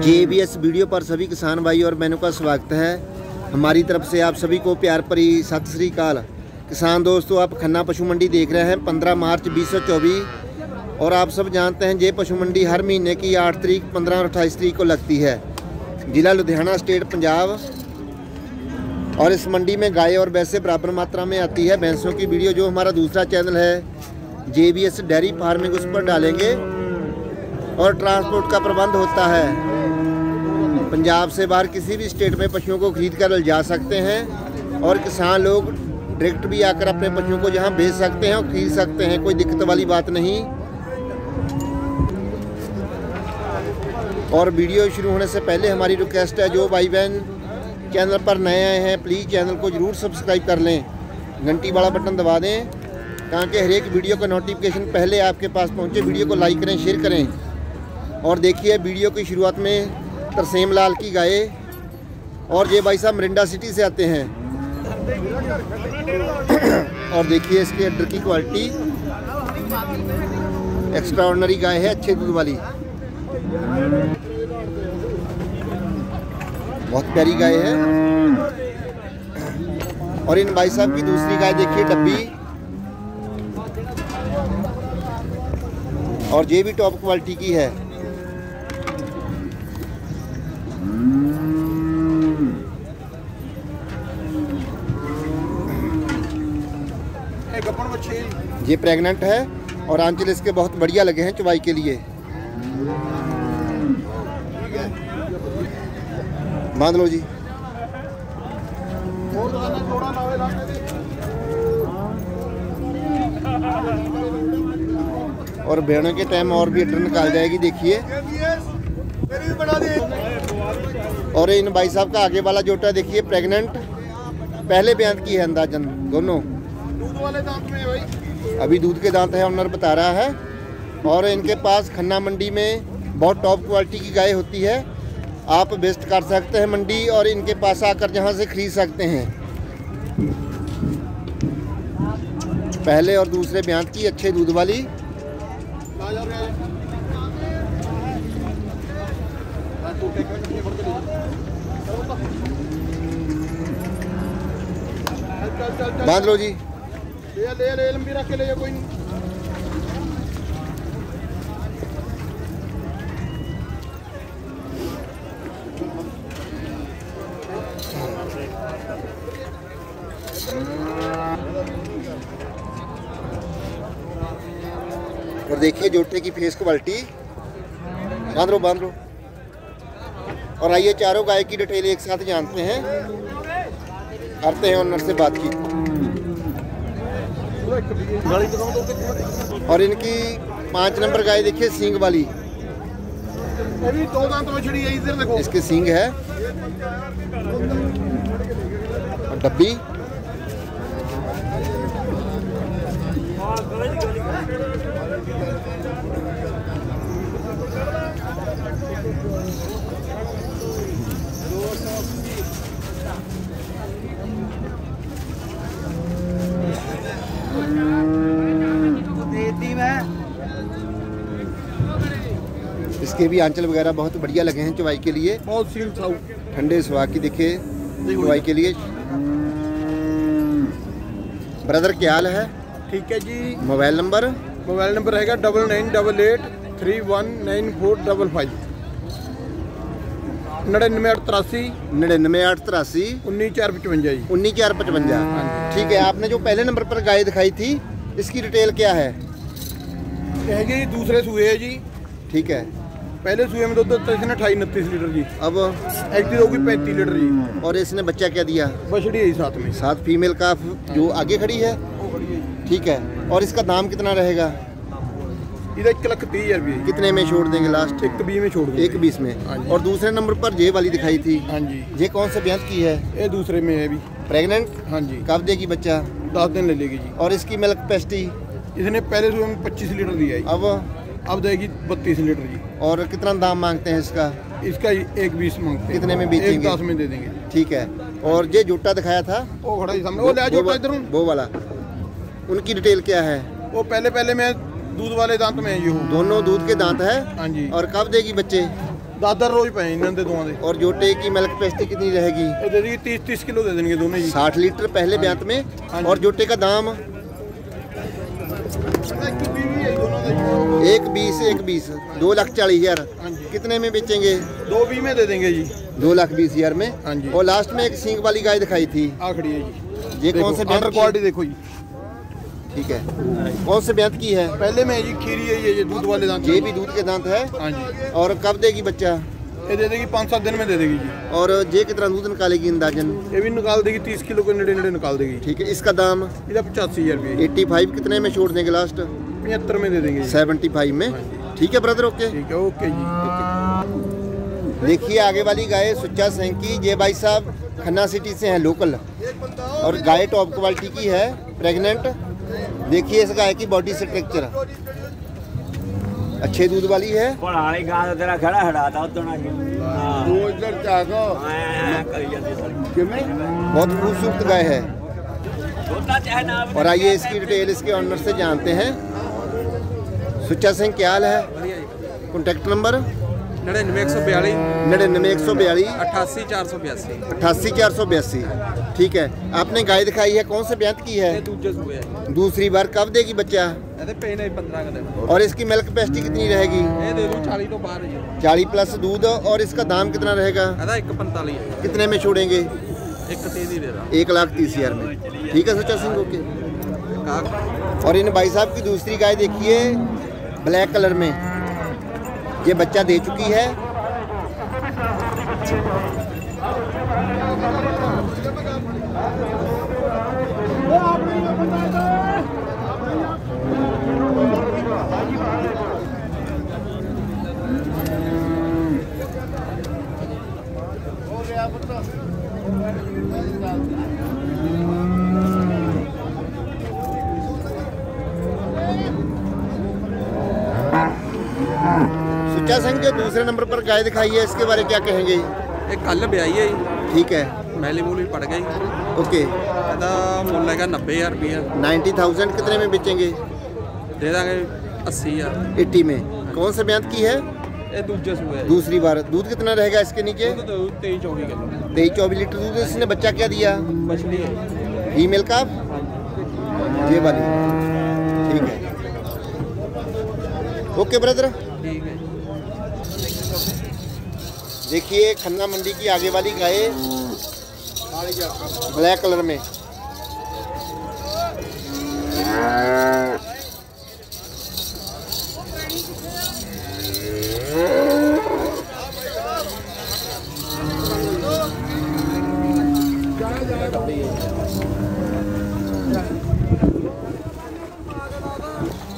जे video पर सभी किसान भाई और बहनों का स्वागत है। हमारी तरफ़ से आप सभी को प्यार भरी सत श्रीकाल किसान दोस्तों, आप खन्ना पशु मंडी देख रहे हैं 15 मार्च 2024 और आप सब जानते हैं, ये पशु मंडी हर महीने की 8 तारीख 15 और 28 तरीक को लगती है। जिला लुधियाना, स्टेट पंजाब। और इस मंडी में गाय और भैंसे बराबर मात्रा में आती है। भैंसों की वीडियो जो हमारा दूसरा चैनल है J B S dairy farming उस पर डालेंगे। और ट्रांसपोर्ट का प्रबंध होता है। पंजाब से बाहर किसी भी स्टेट में पशुओं को खरीद कर जा सकते हैं और किसान लोग डायरेक्ट भी आकर अपने पशुओं को जहाँ भेज सकते हैं और खरीद सकते हैं, कोई दिक्कत वाली बात नहीं। और वीडियो शुरू होने से पहले हमारी रिक्वेस्ट है, जो भाई बहन चैनल पर नए आए हैं प्लीज़ चैनल को ज़रूर सब्सक्राइब कर लें। घंटी वाला बटन दबा दें, ताकि हर एक वीडियो का नोटिफिकेशन पहले आपके पास पहुँचे। वीडियो को लाइक करें शेयर करें। और देखिए, वीडियो की शुरुआत में तरसेम लाल की गाय और ये भाई साहब मरिंडा सिटी से आते हैं। और देखिए इसके अड्डर की क्वालिटी। एक्स्ट्रा ऑर्डनरी गाय है, अच्छे दूध वाली। बहुत प्यारी गाय है। और इन भाई साहब की दूसरी गाय देखिए, डब्बी। और ये भी टॉप क्वालिटी की है। ये प्रेग्नेंट है और आंचल इसके बहुत बढ़िया लगे हैं चुवाई के लिए। बाँध लो जी। और भेड़ों के टाइम और भी अटर निकाल जाएगी, देखिए। और इन भाई साहब का आगे वाला जोटा देखिए प्रेग्नेंट पहले बयान की है अंदाजन, दोनों। वाले दांत में भाई अभी दूध के दांत है ऑनर बता रहा है। और इनके पास खन्ना मंडी में बहुत टॉप क्वालिटी की गाय होती है। आप बेस्ट कर सकते हैं मंडी और इनके पास आकर जहाँ से खरीद सकते हैं। पहले और दूसरे ब्यांत की अच्छे दूध वाली। बाँध लो जी। ले ले लंबी रख के ले कोई नहीं। और देखिए जोटे की फेस क्वालिटी बाँध लो बाँध लो। और आइए चारों गाय की डिटेल एक साथ जानते हैं। करते हैं ओनर से बात की और इनकी पाँच नंबर गाय देखिए सिंग वाली। इसके सिंग है। डब्बी। इसके भी आंचल वगैरह बहुत बढ़िया लगे हैं चवाई के लिए। बहुत ठंडे सुहाग की देखे चवाई के लिए। ब्रदर क्या हाल है? ठीक है जी। Mobile number? मोबाइल नंबर रहेगा double nine double eight three one nine four double five. नड़िनवे आठ तिरासी नड़िनवे आठ तिरासी उन्नीस चार पचवंजा जी। उन्नीस चार पचवंजा। हाँ ठीक है आपने जो पहले नंबर पर गाय दिखाई थी इसकी डिटेल क्या है? दूसरे सूए है जी। ठीक है। पहले सुबह में दूध देता इसने अठाई उनतीस लीटर जी अब एक होगी पैंतीस लीटर जी और इसने बच्चा क्या दिया? बछड़ी है साथ में। साथ फीमेल का जो आगे खड़ी है? ठीक है। और इसका दाम कितना रहेगा? एक लाख तीस हज़ार कितने में छोड़ देंगे लास्ट एक बीस में छोड़ देंगे। एक बीस में। हाँ और दूसरे नंबर पर जे वाली दिखाई थी। हाँ जी। ये कौन सा ब्याज की है? ये दूसरे में है अभी। प्रेग्नेंट हाँ जी। कब देगी बच्चा? दस दिन ले लेगी जी। और इसकी मिल्क पेस्टी इसने पहले सुबह में पच्चीस लीटर दिया है। अब? अब देगी बत्तीस लीटर जी और कितना दाम मांगते हैं इसका इसका एक बीस मांगते कितने में बेचेंगे दस में दे देंगे ठीक है और ये जूटा दिखाया था वो खड़ा ही सामने वो ले जूटा इधर वो वाला उनकी डिटेल क्या है वो पहले पहले मैं दूध वाले दांत में ये हूँ दोनों दूध के दांत है हाँ जी और कब देगी बच्चे ਦਾਦਰ ਰੋਜ਼ ਪਏ ਇਹਨਾਂ ਦੇ ਦੋਵਾਂ ਦੇ और जोटे की मिल्क कैपेसिटी कितनी रहेगी ਇਹ ਦੇ ਦੇਗੀ 30 30 किलो दे देंगे दोनों जी 60 लीटर पहले ब्यांत में हाँ और जोटे का दाम एक बीस एक बीस। दो लाख चालीस हज़ार। हाँ कितने में बेचेंगे? दो बीस में दे देंगे जी। दो लाख बीस हज़ार में? हाँ जी। और लास्ट में एक सींग वाली गाय दिखाई थी। आ खड़ी है जी। ये कौन से की क्वालिटी देखो जी। ठीक है। कौन से ब्यांत की है? पहले में जी खीरी है ये ये दूध वाले दांत। ये भी दूध के दांत है? हाँ जी। और कब देगी बच्चा? ये दे देगी पाँच सात दिन में दे देगी जी और ये कितना दूध निकालेगी अंदाजन ये भी निकाल देगी तीस किलो के नेड़े नेड़े निकाल देगी ठीक है इसका दाम इधर पचासी हज़ार रुपये 85 कितने में छोड़ देंगे लास्ट पचहत्तर में दे देंगे जी 75 में ठीक है ब्रदर ओके ठीक है ओके जी देखिए आगे वाली गाय सुच्चा सिंह की ये भाई साहब खन्ना सिटी से हैं लोकल और गाय टॉप क्वालिटी की है प्रेग्नेंट देखिए इस गाय की बॉडी स्ट्रक्चर अच्छे दूध वाली है। तेरा खड़ा हटाता तो। बहुत खूबसूरत गाय है। और आइए इसकी डिटेल इसके ऑनर से जानते हैं। सुचा सिंह क्या हाल है? कॉन्टेक्ट नंबर ठीक है। आपने गाय दिखाई है कौन से ब्यात की है? दूसरी बार कब देगी बच्चा? और इसकी मिल्क कैपेसिटी कितनी रहेगी? चालीस प्लस दूध और इसका दाम कितना रहेगा? कितने में छोड़ेंगे? एक लाख तीस हज़ार में। ठीक है सोचा सिंह ओके। और इन भाई साहब की दूसरी गाय देखिए ब्लैक कलर में। ये बच्चा दे चुकी है। सुच्चा सिंह जो दूसरे नंबर पर गाय दिखाई है इसके बारे में क्या कहेंगे ਇਹ ਕੱਲ ਵਿਆਹੀ ਹੈ ਜੀ ठीक है ਮੈਲੀ ਮੂਲੀ ਪੜ ਗਈ ओके ਇਹਦਾ ਮੁੱਲ ਹੈਗਾ 90000 ਰੁਪਇਆ नाइन्टी थाउजेंड कितने में बेचेंगे ਦੇ ਦਾਂਗੇ 80000 एट्टी में कौन से ब्यांत की है ਇਹ ਦੂਜੇ ਸੂਏ ਹੈ दूसरी बार दूध कितना रहेगा इसके नीचे ਦੁੱਧ 23 24 ਕਿਲੋ तेईस चौबीस लीटर दूध इसने बच्चा क्या दिया ਮਛਲੀ ਹੈ फीमेल का ये वाली ठीक है ओके ब्रदर ਠੀਕ ਹੈ देखिए, खन्ना मंडी की आगे वाली गाय ब्लैक कलर में।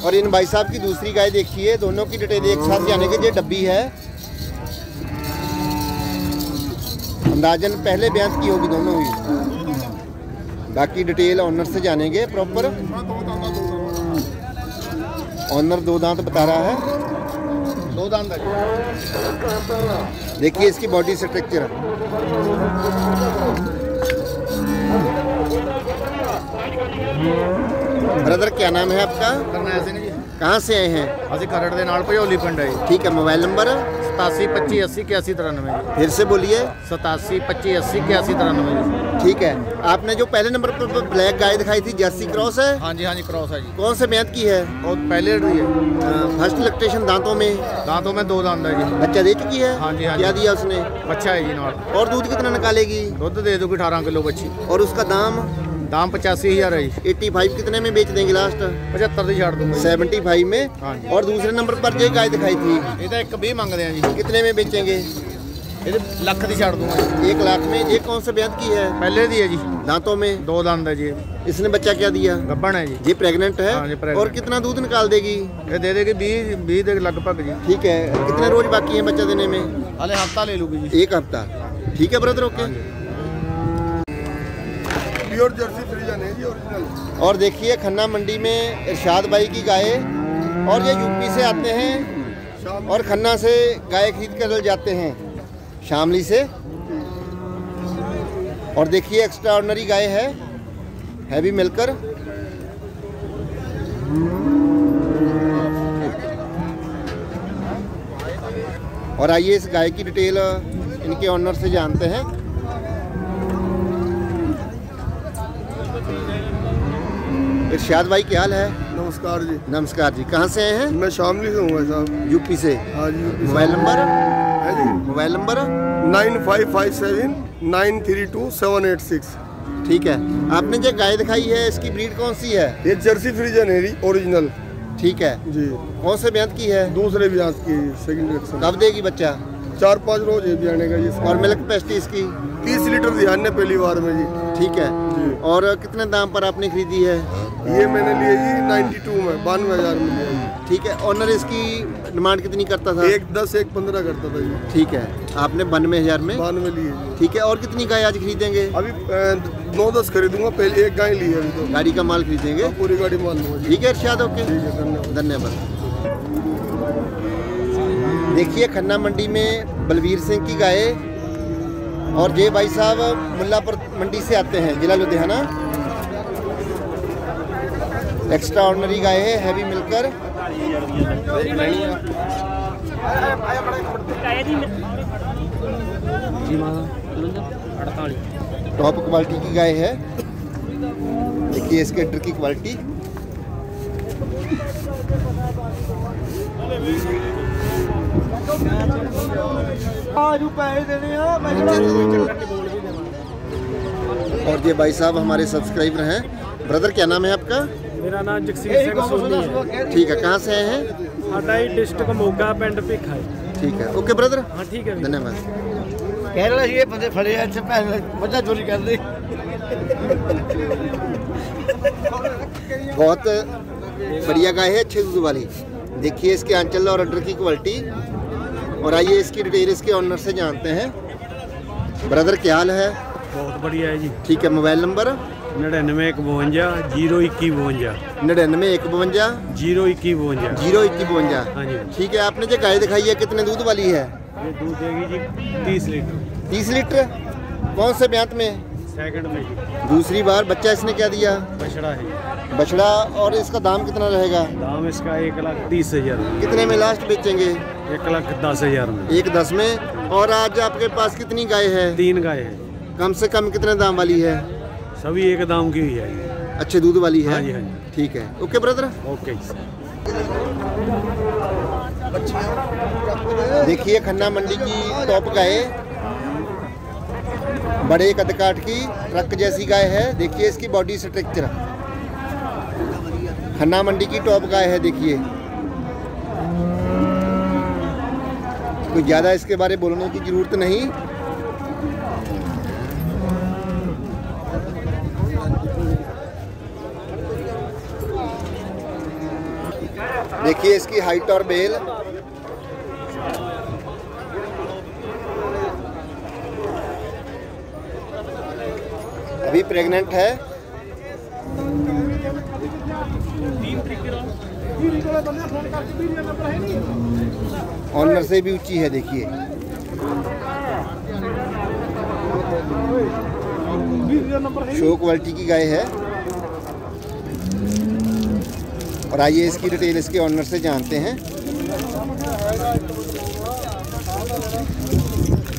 और इन भाई साहब की दूसरी गाय देखिए, दोनों की डिटेल एक साथ जाने के ये डब्बी है। अंदाजन पहले बयान की होगी दोनों हुई बाकी डिटेल ऑनर से जानेंगे प्रॉपर ऑनर दो दांत बता रहा है। दो दांत देखिए इसकी बॉडी स्ट्रक्चर ब्रदर क्या नाम है आपका? ਕਰਨਾ ਸਿੰਘ ਜੀ कहाँ से आए हैं ਅਸੀਂ ਖਰੜ ਦੇ ਨਾਲ ਭਜੋਲੀ ਪਿੰਡ ਹੈ ਜੀ ठीक है मोबाइल नंबर 872580 फिर से बोलिए 872580 जी ठीक है आपने जो पहले नंबर पर ब्लैक गाय दिखाई थी जर्सी क्रॉस है ਹਾਂਜੀ ਹਾਂਜੀ ਕ੍ਰਾਸ ਹੈ ਜੀ कौन से ब्यात की है ਉਹ ਪਹਿਲੇ ਦੀ ਹੈ फर्स्ट इलेक्ट्रेशन दांतों में ਦਾਂਤੋਂ ਮੈਂ ਦੋ ਦੰਦ ਹੈ ਜੀ बच्चा दे चुकी है हाँ जी, हाँ जी। क्या दिया उसने ਬੱਚਾ ਹੈ ਜੀ ਨਾਲ और दूध कितना निकालेगी ਦੁੱਧ ਦੇ ਦੂਗੀ 18 ਕਿਲੋ ਬੱਚੀ और उसका दाम दाम पचासी हज़ार है एट्टी फाइव कितने में बेच देंगे लास्ट पचहत्तर से छाड़ दूँगा सेवेंटी फाइव में? हाँ और दूसरे नंबर पर जो गाय दिखाई थी। ये तो एक भी मांग रहे हैं जी। कितने में बेचेंगे? तो लख की छाड़ दूँगा एक लाख में? एक कौन से ब्याज की है? पहले दी है जी। दांतों में? दो दांत है जी। इसने बच्चा क्या दिया? गब्बन है जी। ये प्रेग्नेंट है? हाँ जी प्रेग्नेंट और कितना दूध निकाल देगी? ये दे देगी बीस बीस लगभग जी। ठीक है। कितने रोज बाकी है बच्चा देने में? अरे हफ़्ता ले लूँगी जी। एक हफ़्ता। ठीक है ब्रदर ओके हाँ प्योर जर्सी फ्रीजन है जी ओरिजिनल और देखिए खन्ना मंडी में इरशाद भाई की गाय और ये यूपी से आते हैं और खन्ना से गाय खरीद कर जाते हैं शामली से। और देखिए एक्स्ट्रा ऑर्डनरी गाय है हैवी मिलकर। और आइए इस गाय की डिटेल इनके ऑनर से जानते हैं। इरशाद भाई क्या हाल है? नमस्कार जी। नमस्कार जी कहाँ से आए हैं? मैं शामली से हूँ भाई साहब यूपी से। हाँ जी मोबाइल नंबर? है जी। Mobile number? Nine five five seven nine three two seven eight six. ठीक है। आपने जो गाय दिखाई है इसकी ब्रीड कौन सी है? ये जर्सी फ्रीजन है ओरिजिनल। ठीक है। जी। कौन से ब्यांत की है? दूसरे भी की सेकंड कब देगी बच्चा? चार पाँच रोज है भी का जी और मिल्क पेस्टी इसकी? तीस लीटर दिया ने पहली बार में जी। ठीक है। जी। और कितने दाम पर आपने खरीदी है? ये मैंने लिए जी नाइन्टी टू में बानवे हज़ार में लिया ठीक है ऑनर इसकी डिमांड कितनी करता था? एक दस एक पंद्रह करता था जी। ठीक है आपने बानवे हज़ार में? बानवे लिए ठीक है और कितनी गाय आज खरीदेंगे? अभी नौ दस खरीदूँगा पहले एक गाय ली है अभी तो। गाड़ी का माल खरीदेंगे? अब पूरी गाड़ी मान लूँगा ठीक है इरशाद ओके। ठीक है धन्यवाद। धन्यवाद। देखिए खन्ना मंडी में बलवीर सिंह की गाय और जय भाई साहब मुल्लापुर मंडी से आते हैं जिला लुधियाना। एक्स्ट्रा ऑर्डनरी गाय है हैवी मिलकर। टॉप क्वालिटी की गाय है। देखिए इसके ड्र की क्वालिटी और ये भाई साहब हमारे सब्सक्राइबर हैं। ब्रदर क्या नाम है आपका? मेरा नाम जगसीर सिंह सोनी है। ठीक है? कहाँ से हैं? साडा ही डिस्ट्रिक्ट मोगा पिंड भिखा है। ठीक है। Okay brother. हाँ ठीक है धन्यवाद। कह रहा ये बंदे फड़े हैं अच्छा पैसे बच्चा चोरी कर दे। बहुत बढ़िया गाय है अच्छे दूध वाली। देखिए इसके आंचल और अंडर की क्वालिटी और आइए इसकी डिटेल इसके ऑनर से जानते हैं। ब्रदर क्या हाल है? बहुत बढ़िया है जी। ठीक है मोबाइल नंबर 9952 0152 नड़िन्नवे एक बवंजा? 0152 ज़ीरो इक्की बवंजा। हाँ जी। ठीक है आपने जो गाय दिखाई है कितने दूध वाली है? ये दूध देगी जी 30 लीटर। तीस लीटर? कौन से ब्यांत में? सेकंड में जी। दूसरी बार बच्चा इसने क्या दिया? बछड़ा है। बछड़ा और इसका दाम कितना रहेगा? दाम इसका एक लाख तीस हज़ार। कितने में लास्ट बेचेंगे? एक लाख दस हज़ार में। एक दस में। और आज आपके पास कितनी गाय है? तीन गाय है। कम से कम कितने दाम वाली है? सभी एक दाम की हुई है। अच्छे दूध वाली है? हाँ जी हाँ जी। ठीक है। Okay brother? ओके देखिए खन्ना मंडी की टॉप गाय। बड़े कद काठ की ट्रक जैसी गाय है। देखिए इसकी बॉडी स्ट्रक्चर खन्ना मंडी की टॉप गाय है देखिए। कुछ ज़्यादा इसके बारे बोलने की ज़रूरत नहीं। देखिए इसकी हाइट और बेल अभी प्रेग्नेंट है। ऑनर से भी ऊँची है, देखिए। शो क्वालिटी की गाय है। और आइए इसकी डिटेल इसके ऑनर से जानते हैं।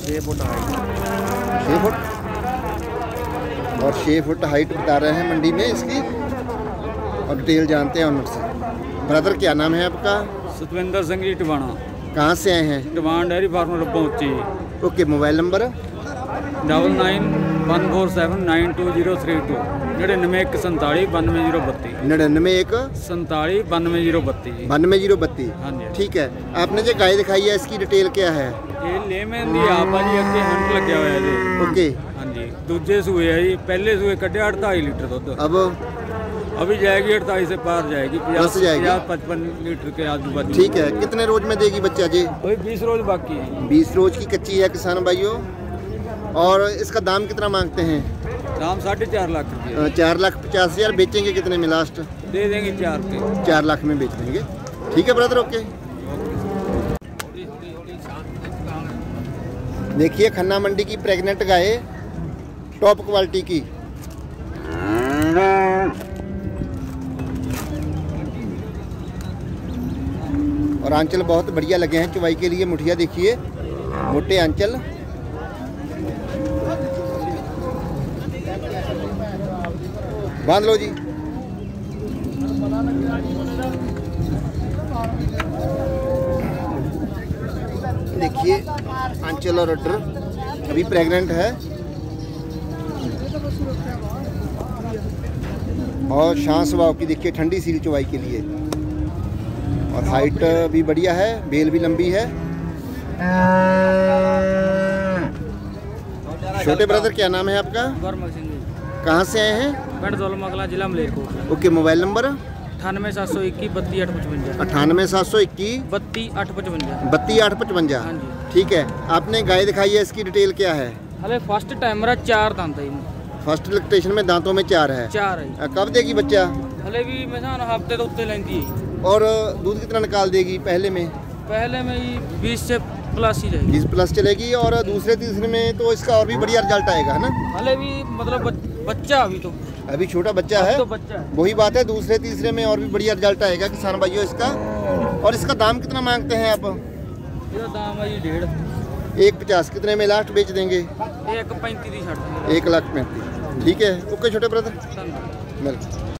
छः फुट और छः फुट हाइट बता रहे हैं मंडी में इसकी। और डिटेल जानते हैं ऑनर से। ब्रदर क्या नाम है आपका? सतविंदर सिंह जी टिवाणा। कहाँ से आए हैं? टिवाण डेयरी फार्म पहुँची okay mobile number? Double nine one four seven nine two zero three two. ਨੜਿਨਵੇਂ ਇੱਕ ਸੰਤਾਲੀ ਬਾਨਵੇਂ ਜ਼ੀਰੋ ਬੱਤੀ निन्यानवे एक ਸੰਤਾਲੀ ਬਾਨਵੇਂ ਜ਼ੀਰੋ ਬੱਤੀ ਜੀ बानवे जीरो बत्ती ਹਾਂਜੀ ठीक है आपने जो गाय दिखाई है इसकी डिटेल क्या है ਇਹ ਲੇਮਨ ਦੀ ਆਪ ਆ ਜੀ ਅੱਗੇ ਹੰਟ ਲੱਗਿਆ ਹੋਇਆ ਜੀ ओके ਹਾਂਜੀ ਦੂਜੇ ਸੂਏ ਆ ਜੀ ਪਹਿਲੇ ਸੂਏ ਕੱਢਿਆ 48 ਲੀਟਰ ਦੁੱਧ अब अभी जाएगी 48 से पार जाएगी बस जाएगी। पचपन लीटर के आजू बाजू ठीक है कितने रोज में देगी बच्चा जी वही बीस रोज बाकी है बीस रोज की कच्ची है किसान भाइयों और इसका दाम कितना मांगते हैं दाम साढ़े चार लाख रुपये चार लाख पचास हज़ार बेचेंगे कितने में लास्ट दे देंगे चार चार लाख में बेच देंगे। ठीक है ब्रदर ओके देखिए खन्ना मंडी की प्रेग्नेंट गाय टॉप क्वालिटी की। और आंचल बहुत बढ़िया लगे हैं चुवाई के लिए मुठिया देखिए मोटे आंचल। बाँध लो जी। देखिए आंचल और अटर अभी प्रेग्नेंट है। और शांस वाव की देखिए ठंडी सील चुवाई के लिए। और हाइट भी बढ़िया है बेल भी लंबी है। छोटे ब्रदर क्या नाम है आपका? गौरमल सिंह। जी कहाँ से आए हैं? पिंड दौलमकला जिला मलेरकोट। Okay mobile number? अठानवे सात सौ इक्की बत्ती आठ पचवंजा। अठानवे सात सौ इक्की बत्ती आठ पचवंजा। बत्ती आठ पचवंजा। हाँ जी। ठीक है आपने गाय दिखाई है इसकी डिटेल क्या है? अरे फ़र्स्ट टाइम मेरा चार दांत है फ़र्स्ट इलेक्ट्रेशन में दांतों में चार है। चार है। कब देगी बच्चा? हले भी मैं हफ़्ते तो उत्ते लेंगी। और दूध कितना निकाल देगी पहले में? पहले में ही बीस से प्लस ही जाएगी। बीस प्लस चलेगी और दूसरे तीसरे में तो इसका और भी बढ़िया रिज़ल्ट आएगा है ना? हले भी मतलब बच्चा अभी तो। अभी छोटा बच्चा है। तो बच्चा है। वही बात है दूसरे तीसरे में और भी बढ़िया रिज़ल्ट आएगा किसान भाइयों इसका। और इसका दाम कितना मांगते हैं आप? दाम है डेढ़। एक पचास कितने में लास्ट बेच देंगे? एक पैंतीस एक लाख पैंतीस। ठीक है ओके छोटे ब्रदर